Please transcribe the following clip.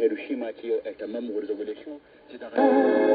Hiroshima qui est un même résolution, c'est un